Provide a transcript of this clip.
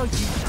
don't you